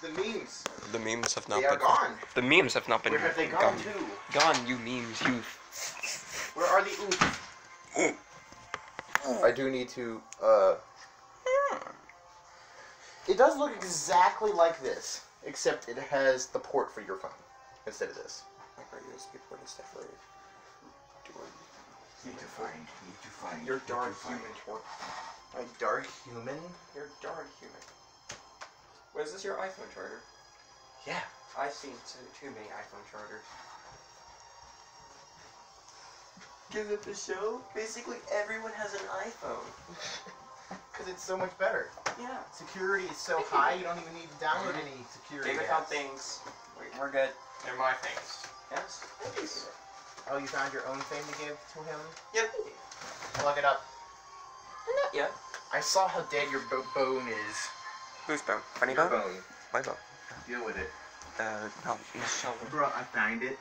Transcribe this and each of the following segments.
The memes. The memes have not They are been. gone. The memes have not been. Where have they gone gone. to? Gone, you memes, you. Where are the oops? I do need to, uh... It does look exactly like this, except it has the port for your phone instead of this. Like our USB port and stuff for doing. Need to find. Need to find. Your need to dark human port. My dark human? You're dark human. Was this your iPhone charger? Yeah. I've seen too, too many iPhone chargers. Give it the show. Basically, everyone has an iPhone. Because it's so much better. Yeah. Security is so high, you don't even need to download mm-hmm. any security. David apps. found things. We, we're good. They're my things. Yes. Nice. Oh, you found your own thing to give to him? Yep. Plug it up. Not yet. I saw how dead your bo- bone is. Who's bone? Funny your bone? bone. My bone. Deal with it. Uh, no, Michelle. Bro, I found it.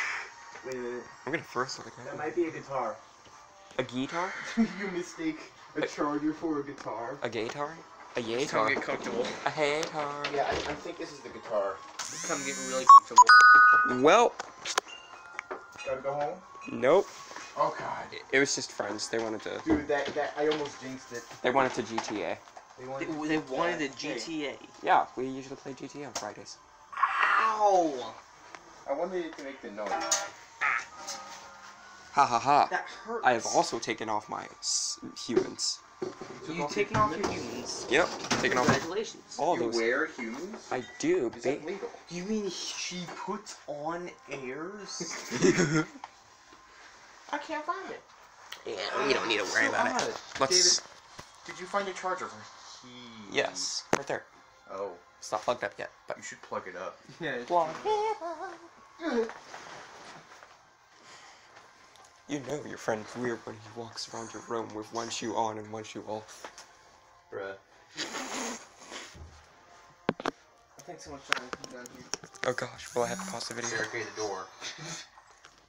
Wait a minute. I'm gonna first look at That might be a guitar. A guitar? you mistake a charger for a guitar. A guitar? A Come yatar? get comfortable. A hatar? Yeah, I, I think this is the guitar. Come get really comfortable. Well, Gotta go home? nope. Oh god. It, it was just friends. They wanted to. Dude, that, that, I almost jinxed it. They wanted to GTA. They They, wanted, they wanted a GTA. Yeah, we usually play GTA on Fridays. Ow! I wanted it to make the noise. Ha ha ha. That hurts. I have also taken off my s- humans. You've taken off your humans. Yep, taken off Congratulations. all you those. wear humans? I do. Is Ba- that legal? You mean she puts on airs? I can't find it. yeah, we don't need to worry So about odd. it. Let's. David, did you find your charger? He... Yes, right there. Oh, It's not plugged up yet, but. you should plug it up. yeah. You know your friend's weird when he walks around your room with one shoe on and one shoe off. Bruh. Thanks so much for coming down here. Oh gosh, will I have to pause the video? Barricade the door.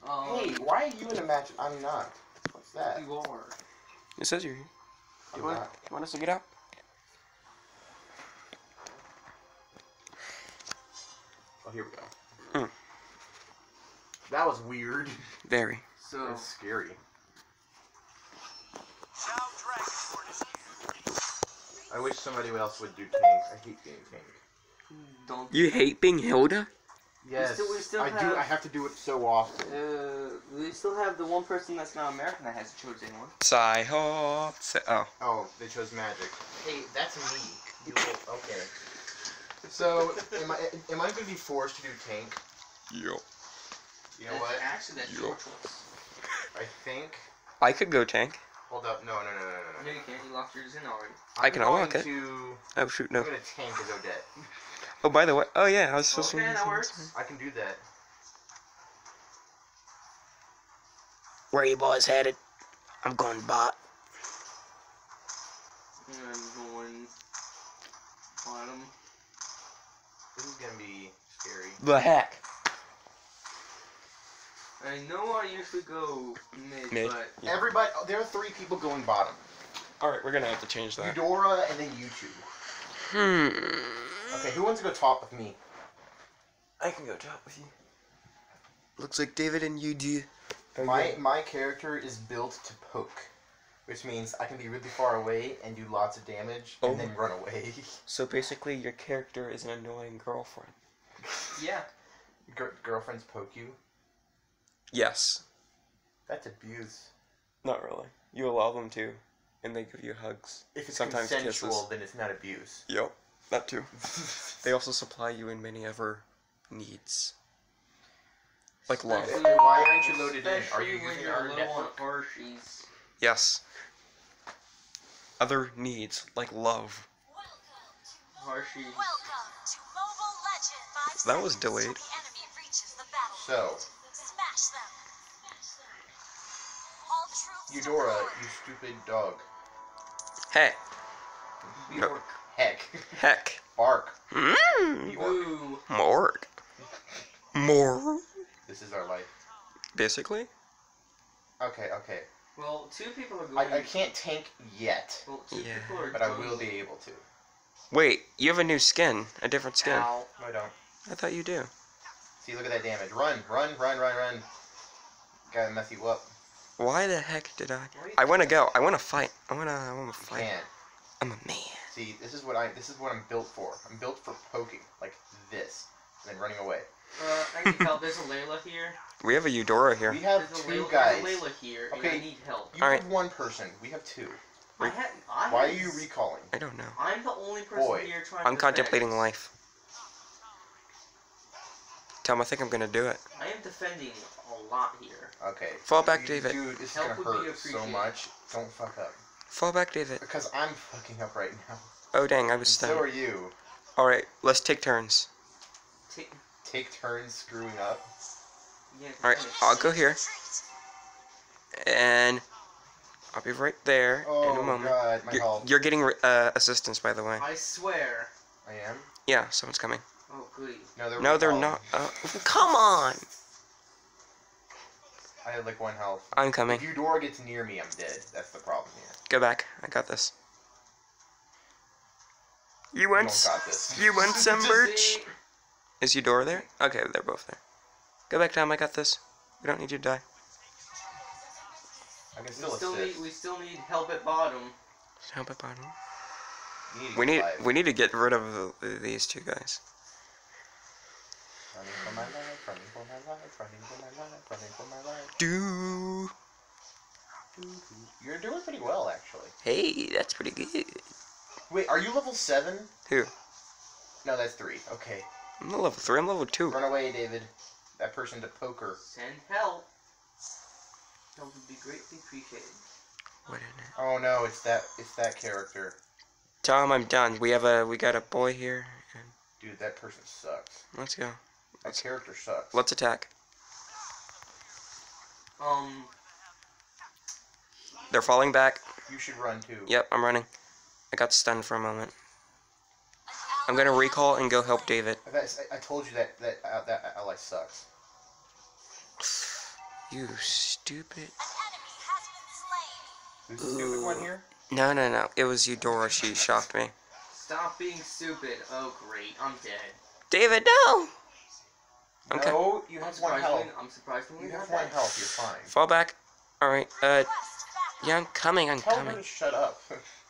Um, Hey, why are you in a match? I'm not. What's that? you are. It says you're here. I'm You want, not. you want us to get out? Oh, here we go. That was weird. Very. So, That's scary. I wish somebody else would do tank. I hate being tank. don't. You hate being Hilda? Yes, still- we still I do. have- I have to do it so often. Uh, we still have the one person that's not American that hasn't chosen one. Psy-ho. Psy- oh. Oh, they chose magic. Hey, that's me. You will- okay. So, am I am I going to be forced to do tank? Yo. You know what? Actually, that's Yo. your choice. I think. I could go tank. Hold up. No, no, no, no, no, No, no. you can't. You locked yours in already. I I'm can unlock it. To, Oh shoot, no. I'm going to tank as Odette. Oh, by the way. Oh yeah, I was supposed Okay, to. that works. I can do that. Where you boys headed? I'm going bot. And I'm going bottom. This is going to be scary. The heck. I know I usually go mid, Mid. but Yeah. Everybody, there are three people going bottom. All right, we're gonna have to change that. Eudora and then you two. Hmm. Okay, who wants to go top with me? I can go top with you. Looks like David and you do. My my character is built to poke, which means I can be really far away and do lots of damage Oh. and then oh. run away. So basically, your character is an annoying girlfriend. yeah. Gir- girlfriends poke you. Yes. That's abuse. Not really. You allow them to, and they give you hugs. If it's Sometimes consensual, kisses. then it's not abuse. Yep. That too. They also supply you in many other needs. Like love. Why aren't you loaded in? Are especially you when using you're our low network? Yes. Other needs, like love. Hershey's. Welcome to Mobile Legend. That was delayed. The enemy reaches the battlefield. So, Smash them. All troops Eudora, you stupid dog. Hey. Bjork. Heck. Heck. Bark. Mmm. Bjork. Boo. More. More. This is our life. Basically. Okay, okay. Well, two people are going. I, I can't tank yet, Well, two Yeah. people are but I will be able to. Wait, you have a new skin, a different skin. Ow. No, I don't. I thought you do. See, look at that damage. Run, run, run, run, run. Gotta mess you up. Why the heck did I? What are you I want to go. I want to fight. I want to. I want to You fight. can't. I'm a man. See, this is what I. This is what I'm built for. I'm built for poking like this, and then running away. Uh, I need help. There's a Layla here. We have a Eudora here. We have There's two Layla, guys. There's a Layla here, and Okay. I need help. You Alright. have one person. We have two. I had, I Why are you recalling? I don't know. I'm the only person Boy, here trying I'm to contemplating defend. life. Tom, I think I'm gonna do it. I am defending a lot here. Okay. Fall back, Dude, David. Dude, this is Help gonna hurt so much. Don't fuck up. Fall back, David. Because I'm fucking up right now. Oh dang, I was stunned. so are you. All right, let's take turns. Ta- Take turns screwing up. yeah, All right. I'll go here, and I'll be right there in Oh a moment. god, my You're, health. you're getting uh, assistance, by the way. I swear. I am. Yeah, someone's coming. Oh, goody. No, they're No, they're not. Uh, come on! I had like one health. I'm coming. If Eudora gets near me, I'm dead. That's the problem here. Go back. I got this. You You want? don't got this. You want some Just birch? see- Is Eudora there? Okay, they're both there. Go back, Tom. I got this. We don't need you to die. I can We still, still assist. need we still need help at bottom. Help it, bottom. You need We need alive. we need to get rid of the, these two guys. Running for my life, running for my life, running for my life, running for my life. Do. You're doing pretty well, actually. Hey, that's pretty good. Wait, are you level 7? Who? No, that's 3. Okay. I'm not level three. I'm level two. Run away, David. That person to poker. Send help. Help would be greatly appreciated. What in it? Oh no, it's that it's that character. Tom, I'm done. We have a we got a boy here. And Dude, that person sucks. let's go. That character sucks. Let's attack. Um, They're falling back. You should run too. Yep, I'm running. I got stunned for a moment. An I'm gonna recall and go help. David. I, I I told you that that uh, that ally sucks. You stupid. An enemy has been slain. Who's stupid one here? No, no, no. It was Eudora. She shocked me. stop being stupid. Oh, great. I'm dead. David, no! Okay. No, you I'm have one health. I'm surprised. we You not have one dead. health. You're fine. Fall back. Alright, uh, yeah, I'm coming, I'm Tell her coming. to shut up.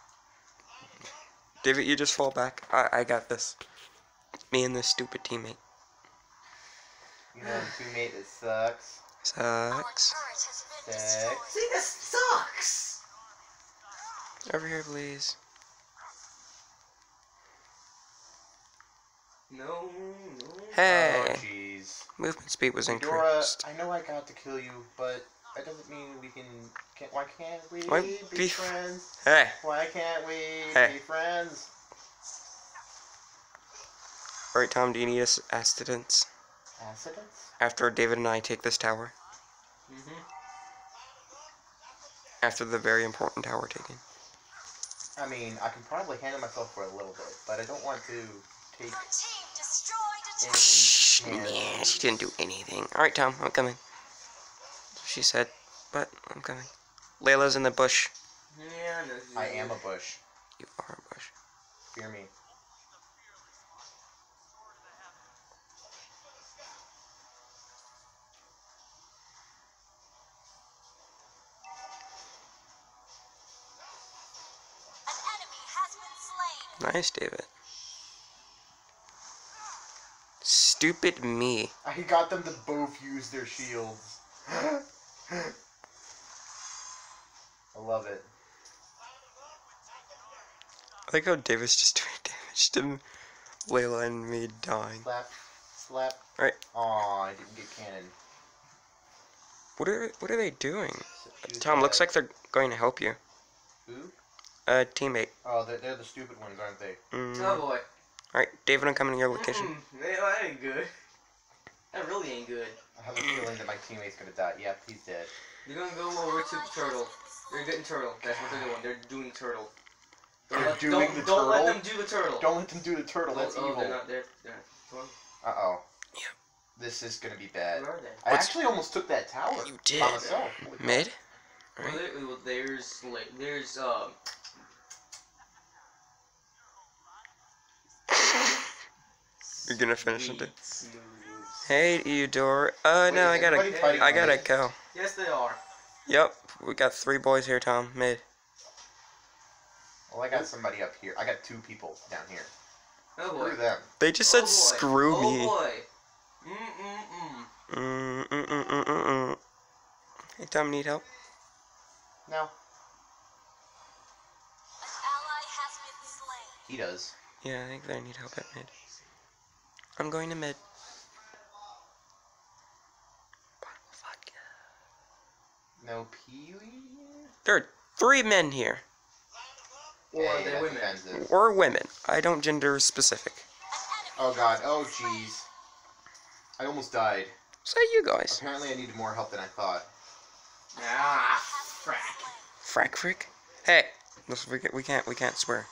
David, you just fall back. I, I got this. Me and this stupid teammate. you know, teammate that sucks. Sucks. turret has been Sex. destroyed. See, this sucks. Over here, please. No, no. Hey! Oh jeez. Movement speed was Dora, increased. I know I got to kill you, but that doesn't mean we can. Can't, why can't we Why be, be- friends? Hey! Why can't we Hey. be friends? Alright, Tom, do you need us assistance? Accidents? After David and I take this tower? Mm-hmm. After the very important tower taken. I mean, I can probably handle myself for a little bit, but I don't want to take team destroyed a any. Shh, yeah, she didn't do anything. Alright, Tom, I'm coming. She said, but I'm coming. Layla's in the bush. Yeah, she's I am a bush. You are a bush. Fear me. An enemy has been slain. Nice, David. Stupid me. I got them to both use their shields. I love it. I like how David's just doing damage to Layla and me dying. Slap, slap. Right. Aw, I didn't get cannon. What are what are they doing? She was Tom, looks like they're going to help you. Who? Uh, teammate. Oh, they're, they're the stupid ones, aren't they? Mm. Oh boy. Alright, David, I'm coming to your location. Mm, yeah, that ain't good. That really ain't good. I have a feeling that my teammate's gonna die. Yep, he's dead. They're gonna go over to the turtle. They're getting turtle. That's what they're doing. They're doing turtle. Don't They're let- doing don't, the don't let turtle? them do the turtle. Don't let them do the turtle. That's oh, evil. They're not. They're, they're not. Uh oh. Yeah. This is gonna be bad. Where are they? I What's- actually almost took that tower. You did. By myself. Holy cow. Mid? Well, Alright. there, well, there's like there's um You're gonna finish it. Sweet noodles. Hey, Eudor. Uh, Wait, no, I gotta, everybody I gotta go. Yes, they are. Yep, we got three boys here, Tom. Mid. Well, I got somebody up here. I got two people down here. Oh boy. are them? They just Oh, said boy. screw oh, me. boy. Mm-mm-mm. Mm, mm, mm, mm, mm, mm. Hey, Tom, need help? No. An ally has been slain. He does. Yeah, I think they need help at mid. I'm going to mid. No Pee-wee? There are three men here. Or Hey, they're women. Or women. I don't gender specific. Oh god. Oh jeez. I almost died. So you guys. Apparently I needed more help than I thought. Ah, frack. Frack frick? Hey, this, we, ca- we can't we can't swear.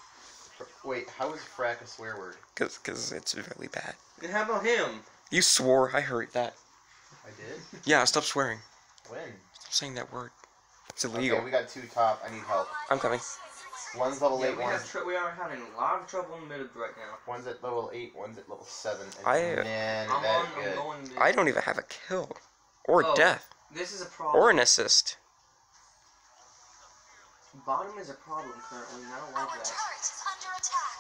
Wait, how is frack a swear word? Cause, cause it's really bad. And how about him? You swore, I heard that. I did? Yeah, stop swearing. When? Stop saying that word. It's illegal. Okay, we got two top. I need help. I'm coming. One's level Yeah, 8, we, one's, tr- we are having a lot of trouble in mid right now. one's at level 8, one's at level 7. I- uh, man, I'm on. I'm going. Mid. I don't even have a kill. Or Oh. death. This is a problem. Or an assist. Bottom is a problem currently. and I don't Our like that. turret is under attack.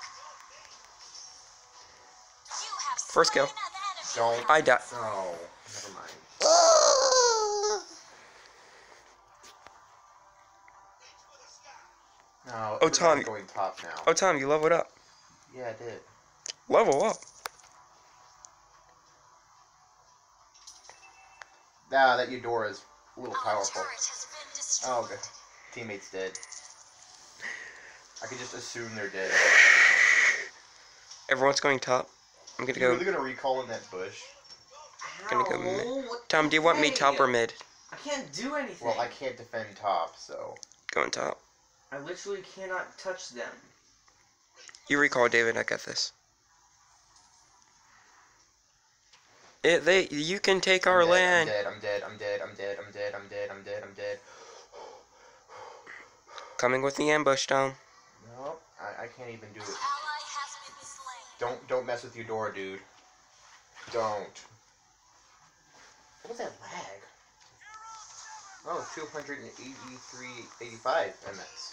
You have First kill. slain. Don't. I died. Oh, never mind. No, Oh, everybody's Tom. going top now. Oh, Tom, you leveled up. Yeah, I did. Level up. Ah, that Eudora is a little powerful. turret has been destroyed. Oh, okay. Teammate's dead. I could just assume they're dead. Everyone's going top. I'm gonna You go. really gonna recall in that bush? Gonna go mid. Tom, do you want me top or mid? I can't do anything. Well, I can't defend top, so. Going top. I literally cannot touch them. You recall, David. I got this. It, they, you can take our I'm dead, land. I'm dead, I'm dead, I'm dead, I'm dead, I'm dead, I'm dead, I'm dead, I'm dead. Coming with the ambush, Tom. Nope, I, I can't even do it. Ally has been slain. Don't don't mess with Eudora, dude. Don't. What was that lag? Oh, 283, 85 MS.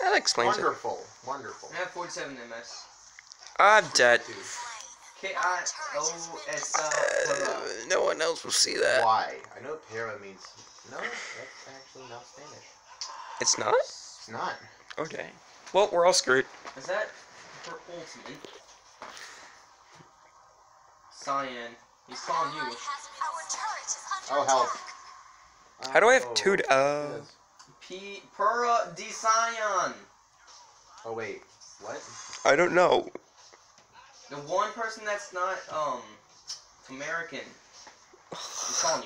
That explains it. Wonderful, wonderful. I have 47 MS. I'm dead. Dude, K I O S Uh, uh. no one else will see that. why? I know para means. No, that's actually not Spanish. It's not? It's not. Okay. Well, we're all screwed. Is that her ultimate? Cyan. He's calling you. Ally has been Our turret is Oh, under help. Attack. How do I have two? d- uh. P. Pura D. Cyan. Oh, wait. What? I don't know. The one person that's not, um, American. He's calling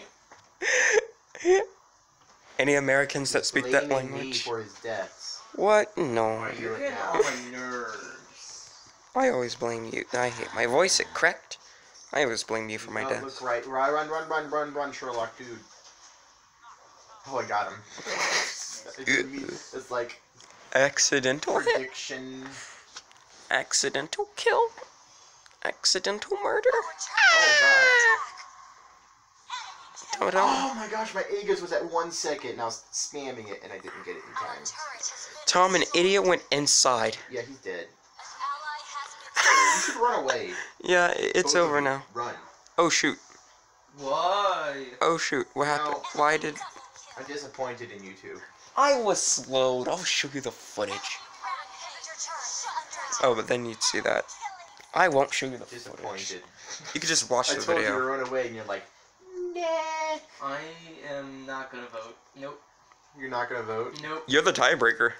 you. Any Americans that speak that Blaming me language? for his deaths. What? No. do You're it getting now. on my nerves. I always blame you. I hate my voice. It cracked. I always blame you for my Oh, death. Look right. Run, run, run, run, run, run, Sherlock, dude. Oh, I got him. it's, it's like Accidental hit. prediction. Accidental kill. Accidental murder. Our Oh, God. Don't under attack. know. Oh my gosh, my Aegis was at one second, and I was spamming it, and I didn't get it in time. Oh, turret has been Tom, an idiot went inside. Yeah, he's dead. An ally has You should run away. Yeah, it's Both over now. Run. Oh shoot. Why? Oh shoot. What happened? No. Why did? Double I'm disappointed in you two. I was slowed. I'll show you the footage. Rampage. Your turret is under attack. Oh, but then you'd see that. I won't show you the footage. Disappointed. You could just watch I the told you to run away, and you're like, nah. I am not gonna vote. Nope. You're not gonna vote. Nope. You're the tiebreaker.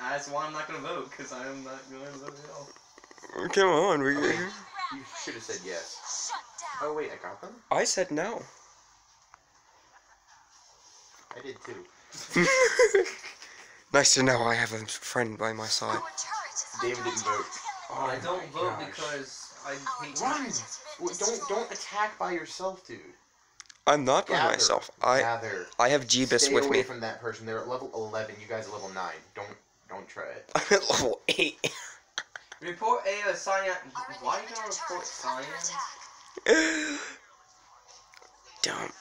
That's why I'm not gonna vote, because I am not gonna vote at all. Come on, we. Okay. You should have said yes. Shut down. Oh wait, I got them. I said no. I did too. nice to know I have a friend by my side. David didn't vote. Oh I don't vote gosh. because I hate Run! turret Well, don't don't attack by yourself, dude. I'm not by myself. I Gather. I have Jeebus Stay with away me. from that person. They're at level 11. You guys are level 9. Don't don't try it. I'm at level eight. Report a, uh, cyan. Our Why you inhibitor gonna report turret is cyan? attack. Damn.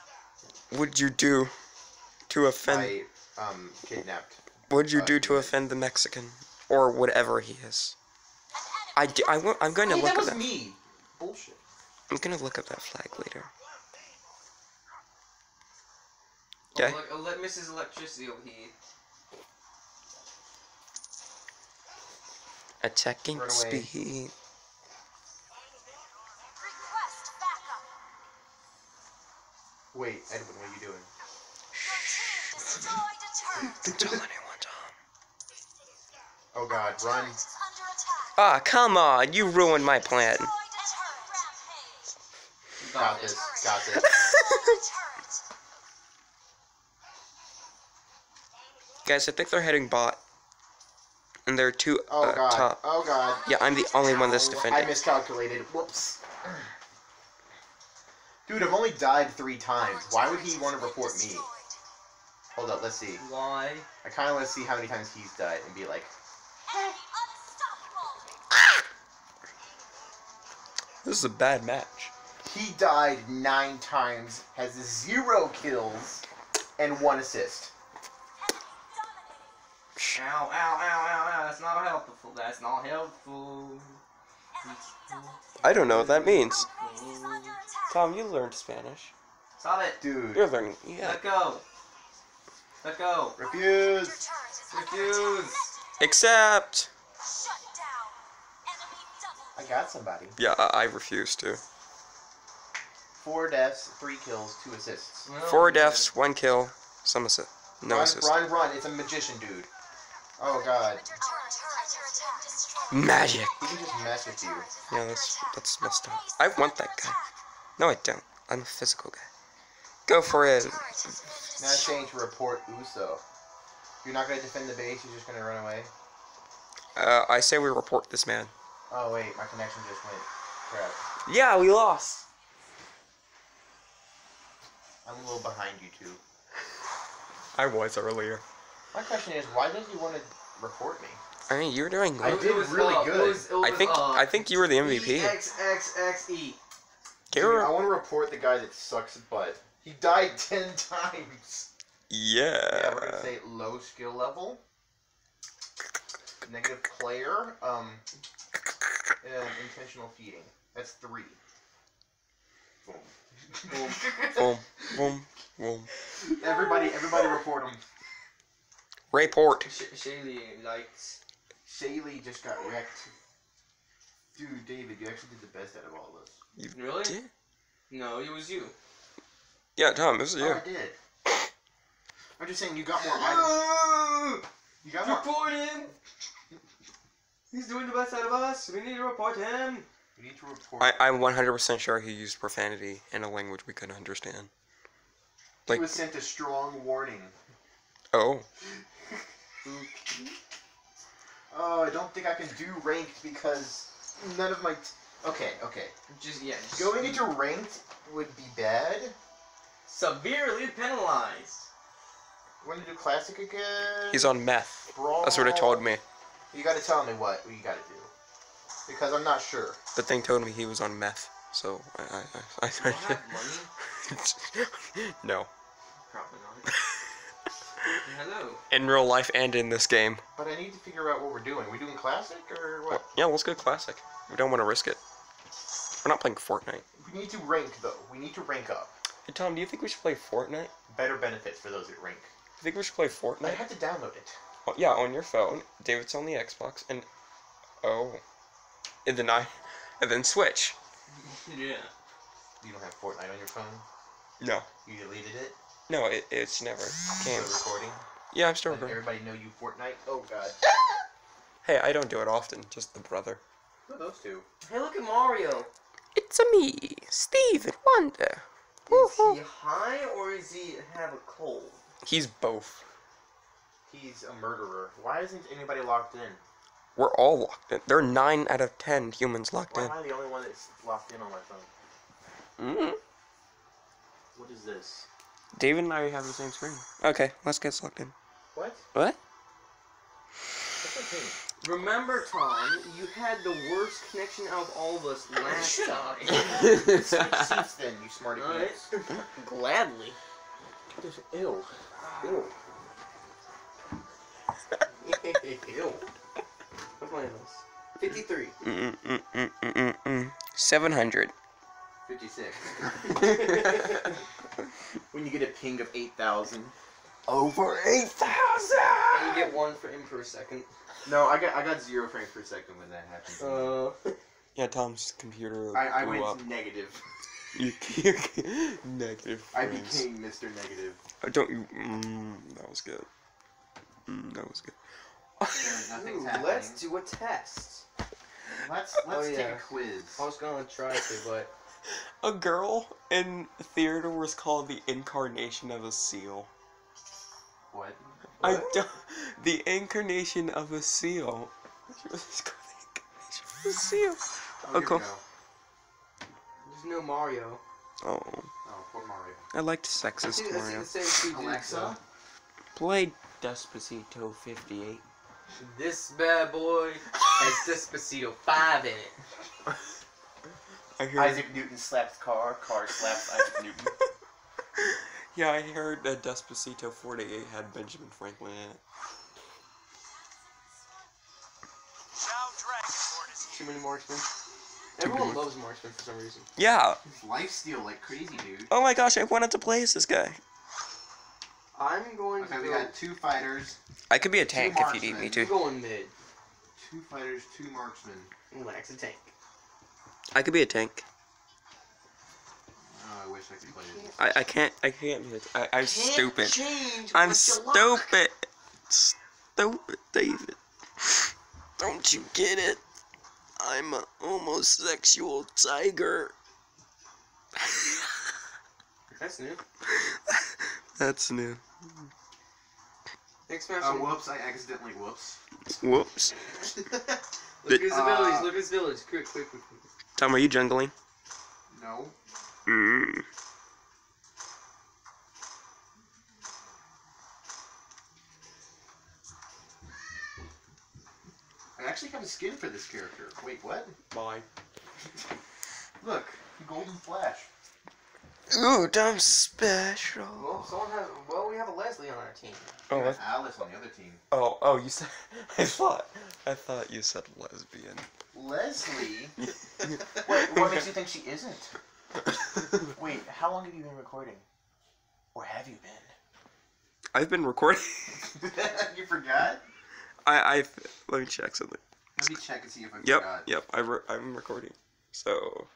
What'd you do to offend? I um kidnapped. What'd you uh, do to yeah. offend the Mexican or whatever he is? An I do, I won't, I'm going to Hey, look that at was that. me. Bullshit. I'm gonna look up that flag later. Oh, Okay. look, uh, let Mrs. Electricity over here. Attacking Run speed. Wait, Edwin, what are you doing? Your team destroyed a turret. Don't tell anyone, Tom. Oh God, run! Turret is under attack. Ah, come on! You ruined my plan. Got this. Got this. Destroyed a turret. Guys, I think they're heading bot. And there are two Oh uh, God. top. Oh God. Yeah, I'm the only one that's defending. I miscalculated. Whoops. Dude, I've only died three times. Why would he want to report me? Hold up, let's see. Why? I kind of want to see how many times he's died and be like, Enemy. This is a bad match. he died nine times, has zero kills, and one assist. Ow, ow, ow, ow, ow. That's not helpful. That's not helpful. I don't know what that means. Base is under attack. Tom, you learned Spanish. Stop it. Dude, You're learning. Yeah. Let go. Let go. Refuse. turret is under Refuse. Accept. Shut down. I got somebody. Yeah, I, I refuse to. Four deaths, three kills, two assists. Well, Four deaths, one kill, some assist. No run, assist. run, run! It's a magician, dude. Oh God, Your turret is under attack. Destroyed. Magic. he can just mess with you. Yeah, that's that's messed up. I want that guy. No, I don't. I'm a physical guy. Go for it. Now it's saying to report Uso. You're not gonna defend the base. You're just gonna run away. Uh, I say we report this man. Oh wait, my connection just went. Crap. Yeah, we lost. I'm a little behind you two. I was earlier. My question is, why did you want to report me? I mean, you were doing I good. did really uh, good. It was, it I think uh, I think you were the MVP. EXXXE. Dude, I want to report the guy that sucks butt. He died ten times. yeah. Yeah, we're gonna say low skill level. Negative player. Um. And intentional feeding. That's three. Boom. Boom, boom, boom. Everybody, everybody, report him. Report. Sh- Shaylee likes. Shaylee just got wrecked. Dude, David, you actually did the best out of all of us. You Really? did? No, it was you. Yeah, Tom, this is Oh, you. I did. I'm just saying, you got more items. You got more. Report him! He's doing the best out of us. We need to report him. You need to report. I, I'm 100% sure he used profanity in a language we couldn't understand. he like- was sent a strong warning. Oh. Oh, I don't think I can do ranked because none of my. T- okay, okay. Just yeah. Just Going into ranked would be bad. Severely penalized. Want to do classic again? He's on meth. Brawl. That's what it told me. You gotta tell me what you gotta do. Because I'm not sure. The thing told me he was on meth. So I I I, Do I I, have money? no. Probably not. Hello. In real life and in this game. But I need to figure out what we're doing. we doing classic or what? Yeah, let's go classic. We don't want to risk it. We're not playing Fortnite. We need to rank though. We need to rank up. Hey Tom, do you think we should play Fortnite? Better benefits for those that rank. You think we should play Fortnite? I Fortnite? had to download it. Oh, yeah, on your phone. David's on the Xbox, and oh, and then I, and then Switch. Yeah. You don't have Fortnite on your phone. No, You deleted it. no, it, it's never came. Still recording. Yeah, I'm still Let recording. everybody know you Fortnite. Oh god. Hey, I don't do it often. Just the brother. Who are those two? Hey, look at Mario. It's a me, Steven Wonder. Is he high or is he have a cold? He's both. He's a murderer. Why isn't anybody locked in? We're all locked in. There are nine out of ten humans locked Why in. am I the only one that's locked in on my phone? mm What is this? David and I have the same screen. Okay, let's get locked in. What? What? What's the thing? Remember, Tom, you had the worst connection out of all of us last Shut time. Switch seats then, you smarty Alright. pants. Gladly. Ew. Ew. Ew. What's my house? 53. Mm-mm-mm-mm-mm-mm. 700. 56. when you get a ping of 8,000. Over 8,000! And you get one frame per second. No, I got I got zero frames per second when that happened. Uh, Yeah, Tom's computer I, I blew went up. negative. You, you, negative I became Mr. Negative. Uh, don't you? Mm, that was good. Mm, that was good. Ooh, let's do a test. Let's Oh, let's take yeah. a quiz. I was gonna try to, but A girl in theater was called the incarnation of a seal. What? I don't. The incarnation of a seal. She was called the incarnation of a seal. Oh, here cool. we go. there's no Mario. Oh, Oh, poor Mario. I liked I see, sexist I see Mario. the same Alexa? Play Despacito 58. This bad boy has Despacito 5 in it. I heard. Isaac Newton slaps car, car slaps Isaac Newton. Yeah, I heard that Despacito 48 had Benjamin Franklin in it. Too many marksmen. Everyone loves marksmen for some reason. Yeah. Life steal like crazy, dude. Oh my gosh, I wanted to play as this guy. I'm going Okay, to we go. got two fighters, I could be a tank if you need me I'm to. going mid. two fighters, two marksmen. Relax a tank. I could be a tank. Oh, I wish I could play this. I, I can't I can't be a t- I, I'm stupid. I'm what you like. stupid. Stupid, David. Don't you get it? I'm a homosexual tiger. That's new. That's new. Next Oh, match. whoops, I accidentally whoops. Whoops. look at his Uh, abilities. Look at his abilities. Quick, quick, quick, quick. Tom, are you jungling? No. Mm. I actually have a skin for this character. Wait, what? Bye. Look, Golden Flash. Ooh, Tom's special. Well, someone has. Well, we have a Leslie on our team. Oh, There's I, Alice on the other team. oh, oh! You said. I thought. I thought you said lesbian. Leslie? Wait, what makes you think she isn't? Wait, how long have you been recording? Or have you been? I've been recording. you forgot? I, I. Let me check something. Let me check and see if I Yep, forgot. yep. I re- I'm recording. So.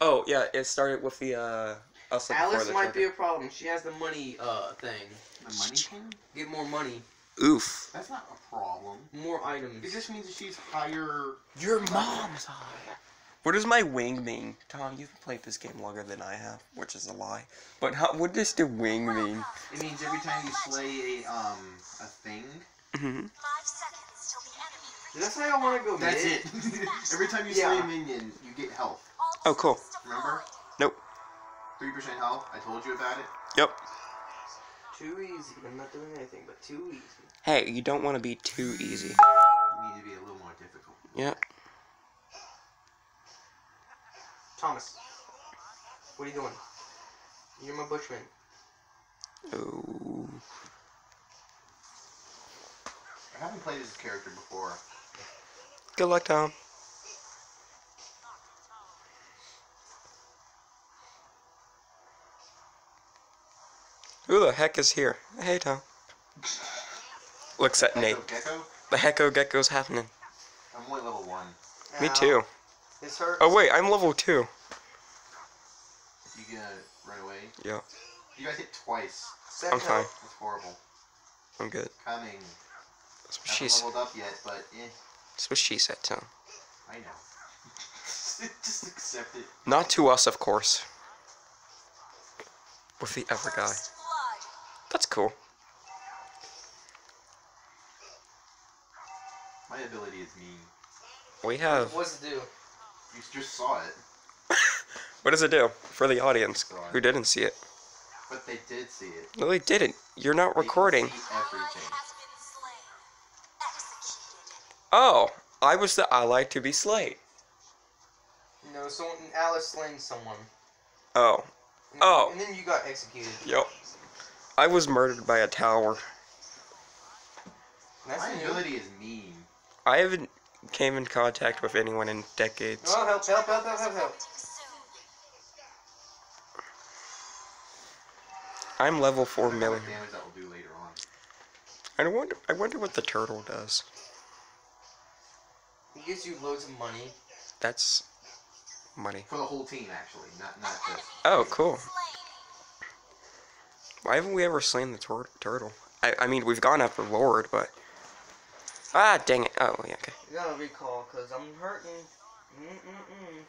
Oh yeah, it started with the uh. Us Alice might be a problem. She has the money uh thing. The money king? Get more money, Oof. That's not a problem. more items. It just means that she's higher. Your mom's high. What does my wing mean? Tom, you've played this game longer than I have, which is a lie. But how, what does the wing mean? It means every time you slay a um a thing. hmm Five seconds till the enemy Is that how I want to go That's mid? it. every time you Yeah. slay a minion, you get health. Oh, cool. Remember? Nope. Three percent health. I told you about it. Yep. Too easy. I'm not doing anything, but too easy. Hey, you don't want to be too easy. You need to be a little more difficult. Yep. Thomas, what are you doing? You're my bushman. Oh. I haven't played this character before. Good luck, Tom. Who the heck is here? Hey, Tom. Looks at Nate. Gecko? The hecko gecko's happening. I'm only level one. Me too. This hurts. Oh wait, I'm level two. You gonna run away? Yeah, You guys hit twice. Send I'm fine. help. That's horrible. I'm good. Coming. That's what Haven't she said. leveled up yet, but eh, That's what she said, Tom. I know. Just accept it. Not to us, of course. With the other guy. That's cool. My ability is mean. We have. What's it do? You just saw it, What does it do for the audience who didn't see it? but they did see it. No, they didn't. You're not They recording. see Ally everything. has been slain. Oh, I was the ally to be slain. No, someone Alice slain someone. Oh, And, Oh. And then you got executed. yep. I was murdered by a tower. That's My new. ability is mean. I haven't came in contact with anyone in decades. Oh, help, help, help, help, help, help. I'm level four I wonder million. what damage that will do later on. I wonder. What the turtle does. He gives you loads of money. That's money. For the whole team, actually, not not just. Oh, cool. Why haven't we ever slain the tur- turtle? I, I mean, we've gone after Lord, but ah, dang it. Oh, yeah, okay. You gotta recall, cause I'm hurting. Destroyed a turret.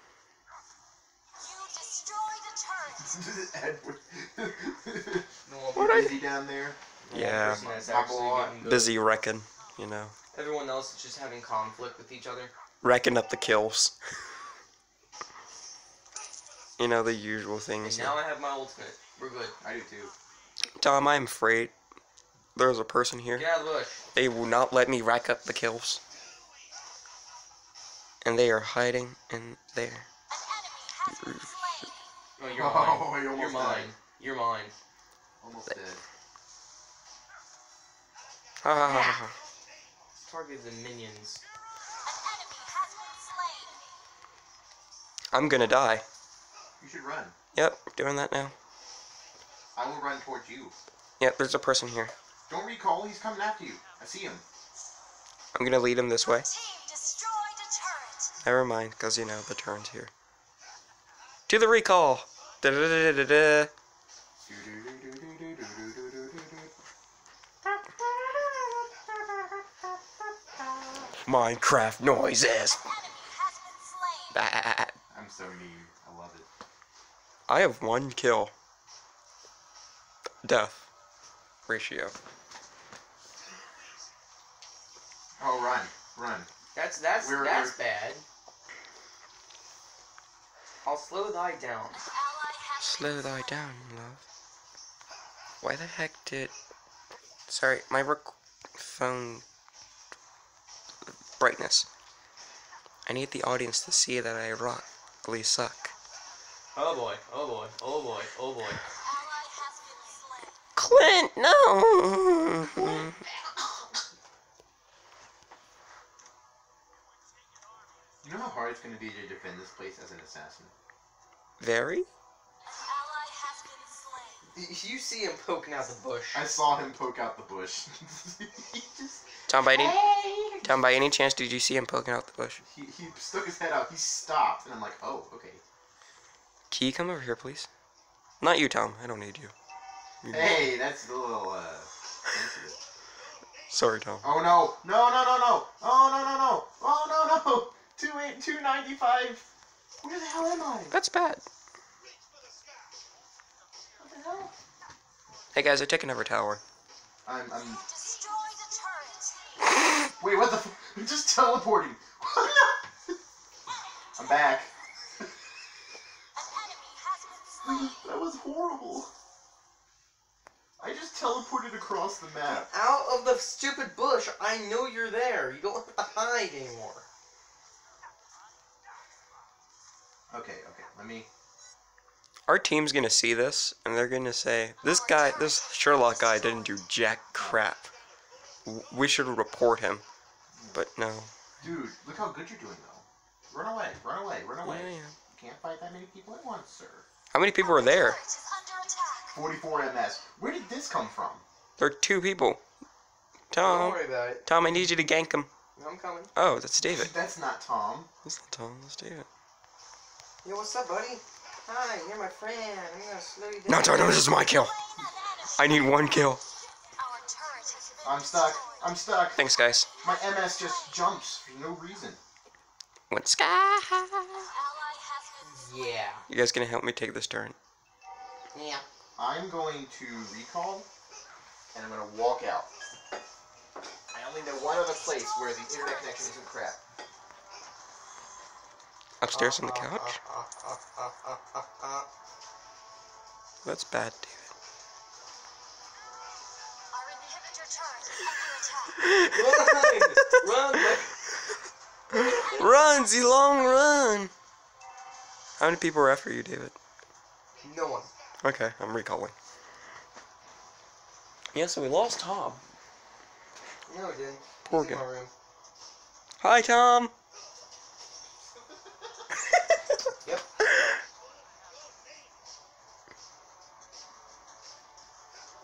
Edward. No one What I- Is he down there? one Yeah. person that's My actually boy. getting good. Busy wrecking, you know, Everyone else is just having conflict with each other. wrecking up the kills. you know the usual And things. now I have my ultimate. We're good. I do too. Tom, I'm afraid there's a person here. Get out of the bush. They will not let me rack up the kills, and they are hiding in there. Oh, you're Oh, mine. he You're mine. died. You're mine. Almost dead. Ha ha ha ha, ha. Target the minions. An enemy has been slain. I'm gonna die. You should run. Yep, doing that now. I will run towards you. Yep, there's a person here. Don't recall, he's coming after you. I see him. I'm gonna lead him this way. Team destroyed a turret. Never mind, because you know the turn's here. To the recall! Da da da da da da. Minecraft noises! An enemy has been slain. Bah. I'm so mean. I love it. I have one kill. Death. Ratio. Oh, run. Run. That's that's We're- that's we're- bad. I'll slow thy down. An ally has Slow been thy down, love. Why the heck did... Sorry, my rec- phone... Brightness. I need the audience to see that I rockly suck. Oh boy, oh boy, oh boy, oh boy. Ally has. Clint, no! You know how hard it's going to be to defend this place as an assassin? Very? You see him poking out the bush. I saw him poke out the bush. just. Tom, by any, Tom, by any chance, did you see him poking out the bush? He, he stuck his head out. He stopped, and I'm like, oh, okay. Can you come over here, please? Not you, Tom. I don't need you. You- Hey, that's a little uh. Sorry, Tom. Oh no! No no no no! Oh no no no! Oh no no! Two eight two ninety five. Where the hell am I? That's bad. What the hell? Hey guys, they're taking over tower. I'm I'm. You destroyed a turret. Wait, what the? F- I'm just teleporting. I'm back. An enemy has been slain. That was horrible. I just teleported across the map. Out of the stupid bush. I know you're there. You don't have to hide anymore. Okay, okay. Let me. Our team's gonna see this, and they're gonna say, "This guy, this Sherlock guy, didn't do jack crap. We should report him." But no. Dude, look how good you're doing though. Run away! Run away! Run away! Yeah, yeah. You can't fight that many people at once, sir. How many people are there? Turret is under attack. 44 MS. Where did this come from? There are two people. Don't Tom, worry about it. Tom, I need you to gank him. I'm coming. Oh, that's David. That's not Tom. That's not Tom. That's David. Yo, what's up, buddy? Hi, you're my friend. I'm gonna slow you down. No, no, no, this is my kill. Slain an enemy. I need one kill. Our turret has been I'm stuck. I'm stuck. Thanks, guys. My MS just jumps for no reason. What sky? Ally has been slain. Yeah. You guys gonna help me take this turn? Yeah. I'm going to recall, and I'm going to walk out. I only know one other place where the internet connection isn't crap. Upstairs on the couch? That's bad, David. Our inhibitor turret is under attack. Run! Run! Run, Zilong run. How many people are after you, David? No one. Okay, I'm recalling. Yeah, so we lost Tom. No, we didn't. Poor He's guy. Hi, Tom.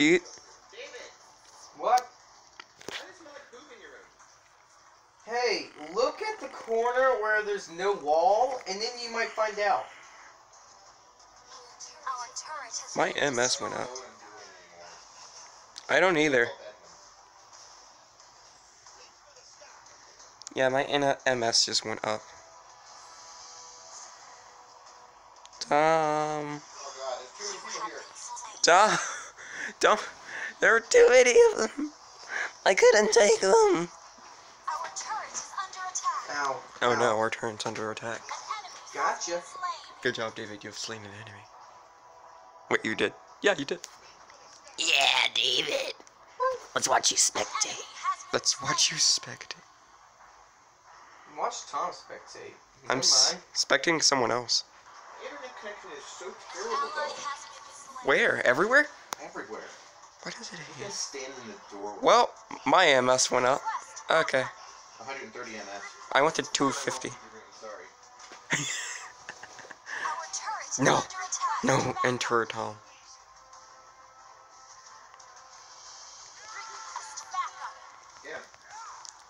Eat. What? Hey, look at the corner where there's no wall, and then you might find out. Our turret has My MS went up. I don't either. Yeah, my MS just went up. Tom. Tom. Tom. There were too many of them. I couldn't take them. Our turret is under attack. Ow. Oh Ow. no, our turret's under attack. An enemy has Gotcha. Good job, David. You have slain an enemy. What you did? Yeah, you did. Yeah, David. Let's watch you spectate. Enemy has been Let's watch you spectate. Watch Tom spectate. I'm Never s- mind. spectating someone else. Internet connection is so terrible though. has been slain. Where? Everywhere? Everywhere. Why does it You can stand in the doorway. Well, my MS went up. Okay. 130 MS. I went to 250. Sorry. Our turret is No. under attack. No, Back enter up. Tom. Request. Yeah.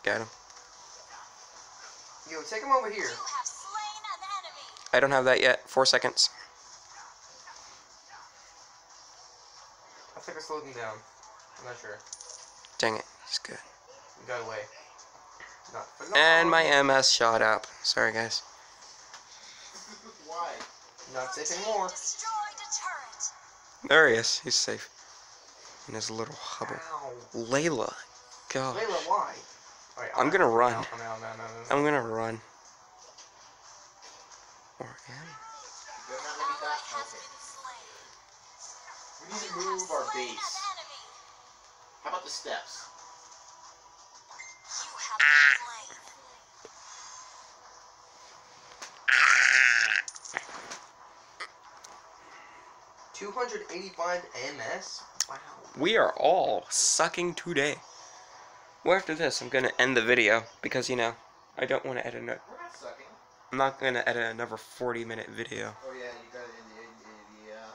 Got him. Yo, take him over here. You have slain an enemy. I don't have that yet. Four seconds. I think I slowed him down. I'm not sure. Dang it. He's good. He got away. Not for long. And my MS shot up. Sorry, guys. Why? Not safe Team anymore. Destroyed a turret. There he is. He's safe. In his little hovel. Ow. Layla. God. Layla, why? Alright, I'm gonna out, run. I'm out, I'm out, I'm out, I'm out. I'm gonna run. Or am We need to You have move our slain base. How about the steps? You have been slain. Ah. Two hundred eighty-five MS. Wow. We are all sucking today. Well, after this, I'm gonna end the video because you know I don't want to edit. A, We're not sucking. I'm not gonna edit another 40 minute video. Oh yeah, you got it in the, in, in the uh...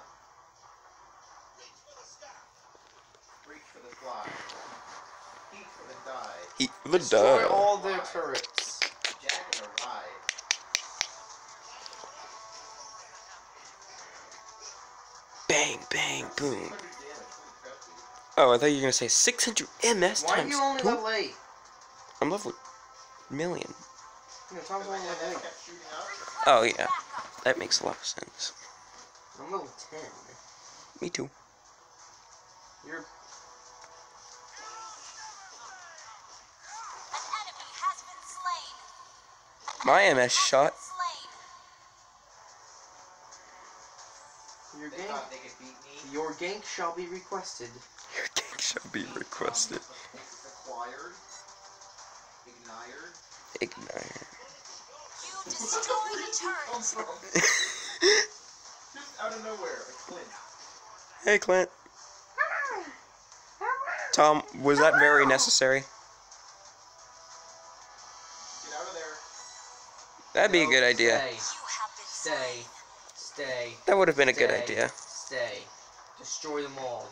Reach for the fly. Eat for the die. Eat the Destroy dog. all their turrets. Jack. Bang, bang, boom. 100 damage. Holy crap, dude. Oh, I thought you were gonna say 600 MS Why are times you only two. I'm level million. You know, Tom's My only level MS eight. kept shooting up. Oh yeah, that makes a lot of sense. I'm level ten. Me too. You're My enemy MS shot. your gank. thought they could beat me. Your gank shall be requested. Your gank shall be requested. Acquired. Ignired. Ignite. You destroyed a turret. Just out of nowhere, Clint. Hey, Clint. Tom, was that very necessary? That'd be a good idea. Stay. You have been Stay. Stay. That would have been a good idea. Stay. Destroy them all.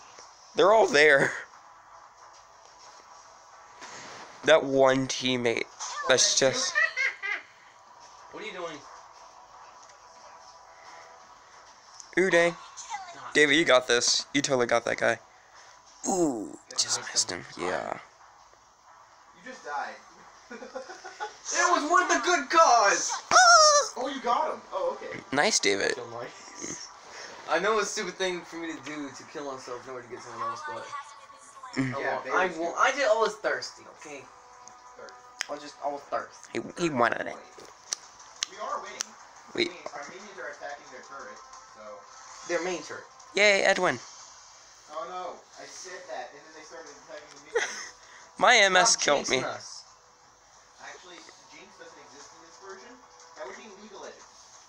They're all there. That one teammate. That's just. What are you doing? Ooh, dang. David, you got this. You totally got that guy. Ooh, just missed him. Yeah. You just died. It was with the good cause. oh, you got him. Oh, okay. Nice, David. I know it's a stupid thing for me to do to kill myself in order to get someone else, but has been slain. I, Yeah, I, stupid. I just I was thirsty. Okay, I was just I was thirsty. He, he wanted it. We are winning. We- Armenians- Armenians are attacking their turret, so. Their main turret. Yay, Edwin. Oh no, I said that, and then they started attacking the minions. My MS Stop killed me. us.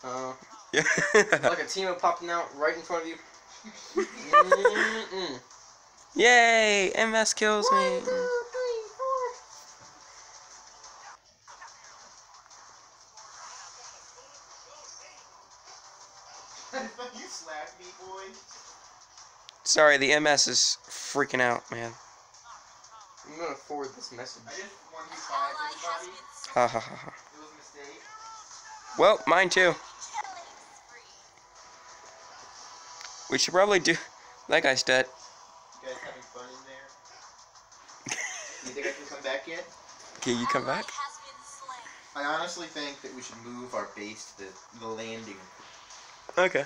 Uh, Yeah. like a team of popping out right in front of you. Mm-mm. Yay! MS kills me. you slapped me, boy. Sorry, the MS is freaking out, man. I'm gonna forward this message. I just one v five Ally everybody. Ha ha ha ha. It was a mistake. Well, mine too. We should probably do. That guy's dead. You guys having fun in there? you think I can come back yet? Can you come back? has been slain. I honestly think that we should move our base to the, the landing. Okay.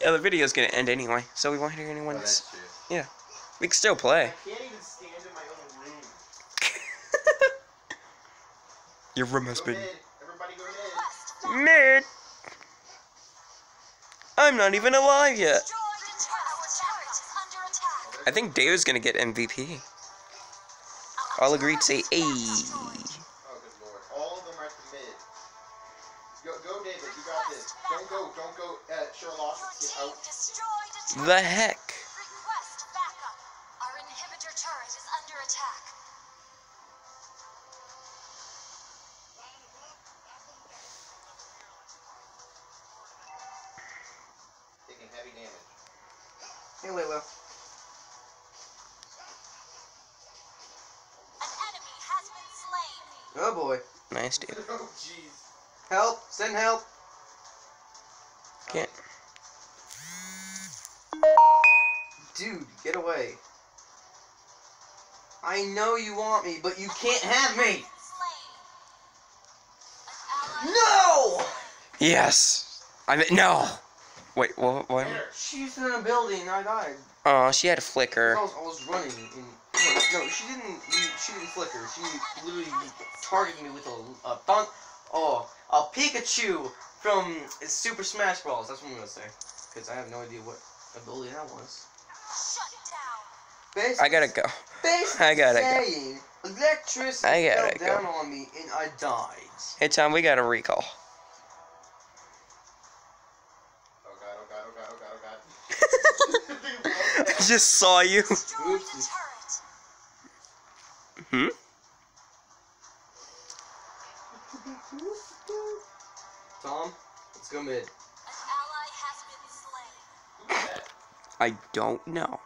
Yeah, the video's gonna end anyway, so we won't hear Oh, anyone's. that's true. We can still play. I can't even stand in my own room. Your room has Go been mid. Mid. I'm not even alive yet. Destroyed a turret. Is. I think Dave's gonna get MVP. I'll agree to say, Turret "Ayy." is destroyed. Oh. All of them are at the mid. Go, go, David. You got this. Don't go. Don't go. Uh, Sherlock, get out. a. The heck? Nice, Dave. Oh, jeez. Help! Send help! Can't. Dude, get away. I know you want me, but you can't have me! Slain. An ally No! Yes. I mean, no. Wait, what? What? She's in a building I died. Oh, she had a flicker. was, I was running and no, no, she didn't. She didn't flicker. She literally targeted me with a a thun- oh a Pikachu from Super Smash Bros. That's what I'm gonna say because I have no idea what ability that was. shut down. Basically, I gotta go. basically I gotta go. electricity I gotta fell go. down on me and I died. Hey, Tom, we got a recall. Oh god, oh god, oh god, oh god, oh god. I just saw you. Destroyed a Oopsie. turret. Hmm? Tom, let's go mid. An ally has been slain. I don't know.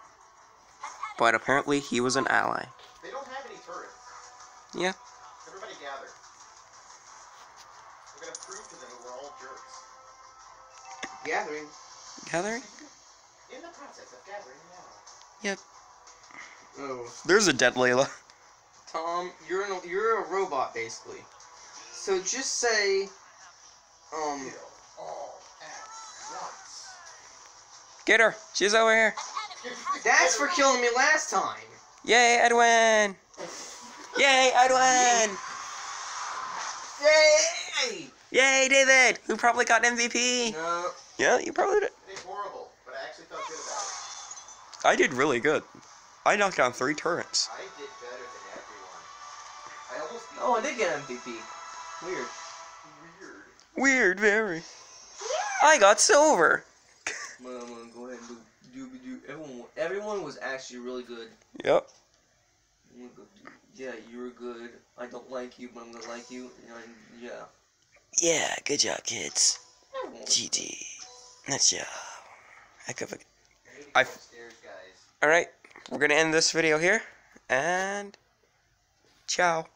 But apparently he was an ally. They don't have any turrets. Yeah. Everybody gather. We're gonna prove to them we're all jerks. Gathering. Gathering? In the process of gathering now. Oh, There's a dead Layla. Tom, you're an, you're a robot basically. So just say, um, Kill all at once. Get her. She's over here. An enemy has that's for killing me last time. Yay, Edwin. Yay, Edwin. Yay! Yay, David. Who probably got MVP. No. Yeah, you probably did. It is horrible, but I actually felt good about it. I did really good. I knocked down three turrets. I did Oh, I did get MVP. Weird. Weird. Weird, very. I got silver. I'm I'm gonna go ahead and do do do. Everyone, everyone was actually really good. Yep. I'm gonna go Yeah, you were good. I don't like you, but I'm gonna like you. And yeah. Yeah, good job, kids. Everyone was GG. Nice job. Heck of a. I need to I- go upstairs, guys. Alright, we're gonna end this video here. And. Ciao.